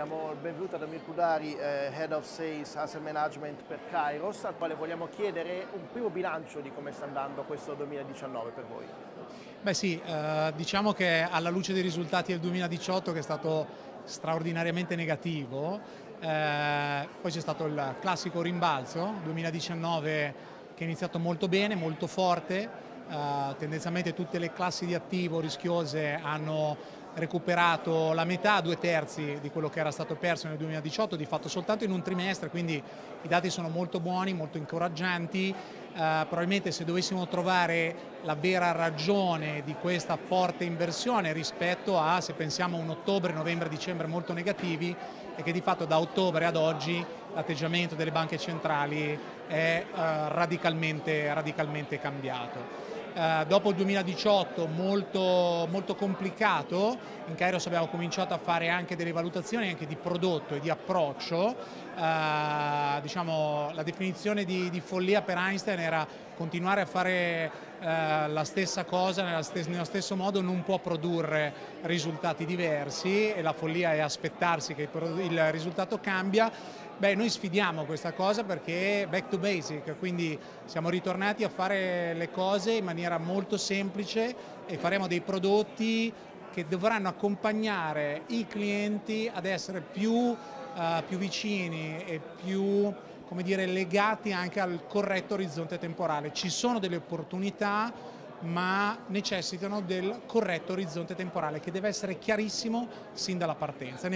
Diamo il benvenuto ad Amir Kudari, eh, Head of Sales Asset Management per Kairos, al quale vogliamo chiedere un primo bilancio di come sta andando questo 2019 per voi. Beh sì, eh, diciamo che alla luce dei risultati del 2018 che è stato straordinariamente negativo, eh, poi c'è stato il classico rimbalzo, 2019 che è iniziato molto bene, molto forte, eh, tendenzialmente tutte le classi di attivo rischiose hanno recuperato la metà, due terzi di quello che era stato perso nel 2018, di fatto soltanto in un trimestre, quindi i dati sono molto buoni, molto incoraggianti. Eh, probabilmente se dovessimo trovare la vera ragione di questa forte inversione rispetto a, se pensiamo un ottobre, novembre, dicembre molto negativi, è che di fatto da ottobre ad oggi l'atteggiamento delle banche centrali è eh, radicalmente, radicalmente cambiato. Eh, dopo il 2018 molto, molto complicato, in Kairos abbiamo cominciato a fare anche delle valutazioni anche di prodotto e di approccio, eh, diciamo, la definizione di, di, follia per Einstein era continuare a fare eh, la stessa cosa stes nello stesso modo non può produrre risultati diversi e la follia è aspettarsi che il risultato cambia. Beh, noi sfidiamo questa cosa perché back to basic, quindi siamo ritornati a fare le cose in maniera molto semplice e faremo dei prodotti che dovranno accompagnare i clienti ad essere più, uh, più vicini e più come dire, legati anche al corretto orizzonte temporale. Ci sono delle opportunità ma necessitano del corretto orizzonte temporale che deve essere chiarissimo sin dalla partenza.